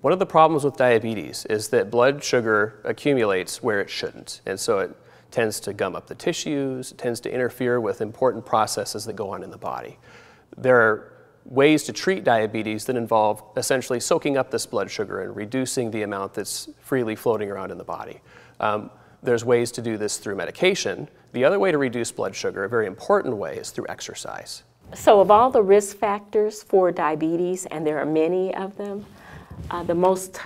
One of the problems with diabetes is that blood sugar accumulates where it shouldn't. And so it tends to gum up the tissues, tends to interfere with important processes that go on in the body. There are ways to treat diabetes that involve essentially soaking up this blood sugar and reducing the amount that's freely floating around in the body. Um, there's ways to do this through medication. The other way to reduce blood sugar, a very important way, is through exercise. So, of all the risk factors for diabetes, and there are many of them, uh, the most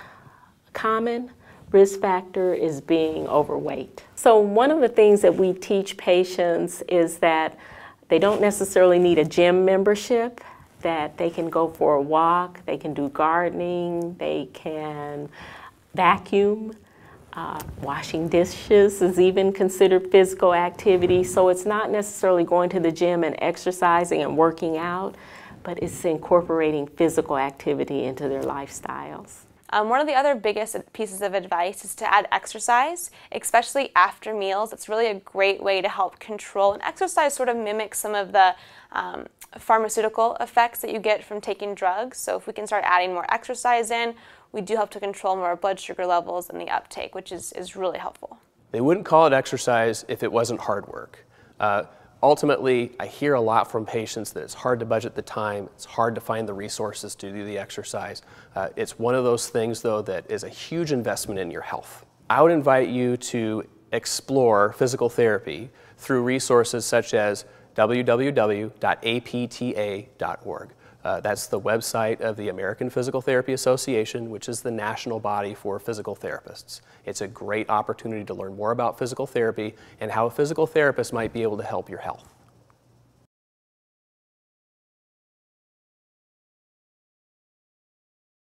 common risk factor is being overweight. So, one of the things that we teach patients is that they don't necessarily need a gym membership, that they can go for a walk, they can do gardening, they can vacuum. Uh, washing dishes is even considered physical activity, so it's not necessarily going to the gym and exercising and working out, but it's incorporating physical activity into their lifestyles. Um, one of the other biggest pieces of advice is to add exercise, especially after meals. It's really a great way to help control, and exercise sort of mimics some of the um, pharmaceutical effects that you get from taking drugs. So if we can start adding more exercise in, we do help to control more blood sugar levels and the uptake, which is, is really helpful. They wouldn't call it exercise if it wasn't hard work. Uh, ultimately, I hear a lot from patients that it's hard to budget the time, it's hard to find the resources to do the exercise. Uh, it's one of those things, though, that is a huge investment in your health. I would invite you to explore physical therapy through resources such as www.apta.org. Uh, that's the website of the American Physical Therapy Association, which is the national body for physical therapists. It's a great opportunity to learn more about physical therapy and how a physical therapist might be able to help your health.